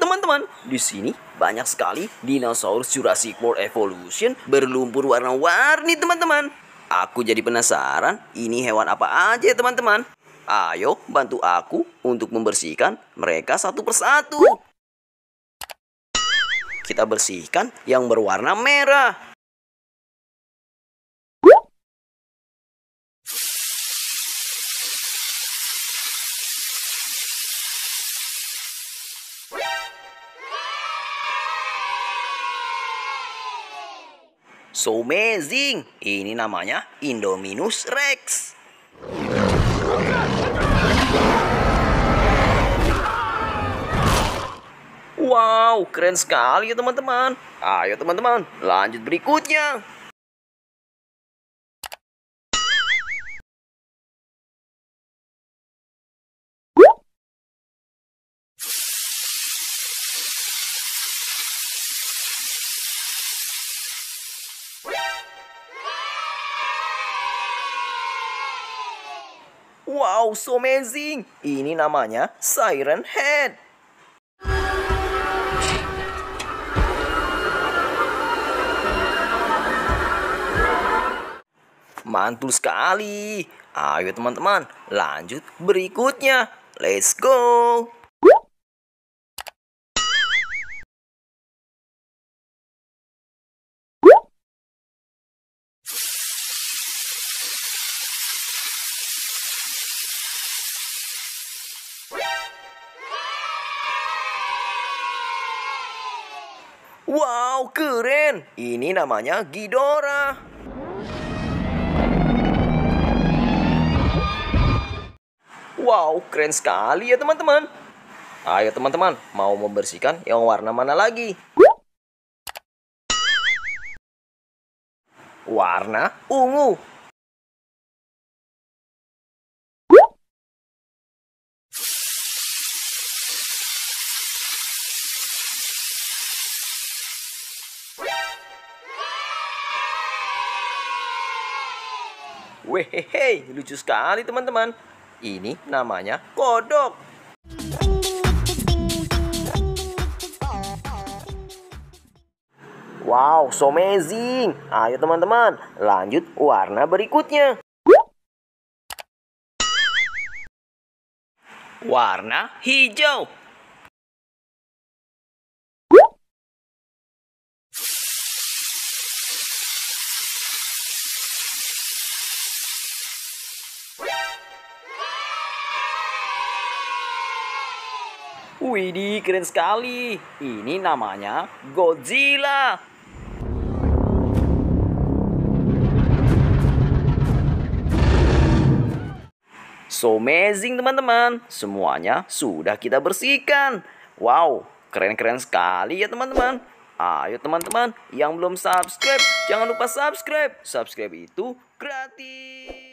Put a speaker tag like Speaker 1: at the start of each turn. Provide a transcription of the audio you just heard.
Speaker 1: teman-teman. Di sini banyak sekali dinosaurus Jurassic World Evolution berlumpur warna-warni teman-teman. Aku jadi penasaran, ini hewan apa aja ya teman-teman? Ayo bantu aku untuk membersihkan mereka satu persatu. Kita bersihkan yang berwarna merah. So amazing. Ini namanya Indominus Rex. Wow, keren sekali ya teman-teman. Ayo teman-teman, lanjut berikutnya. Wow, so amazing. Ini namanya Siren Head. Mantul sekali. Ayo teman-teman, lanjut berikutnya. Let's go. Wow, keren. Ini namanya Ghidorah. Wow, keren sekali ya teman-teman. Ayo teman-teman, mau membersihkan yang warna mana lagi? Warna ungu. Wehehe, lucu sekali teman-teman. Ini namanya kodok. Wow, so amazing. Ayo teman-teman, lanjut warna berikutnya. Warna hijau. Widih, keren sekali. Ini namanya Godzilla. So amazing teman-teman. Semuanya sudah kita bersihkan. Wow, keren-keren sekali ya teman-teman. Ayo teman-teman yang belum subscribe, jangan lupa subscribe. Subscribe itu gratis.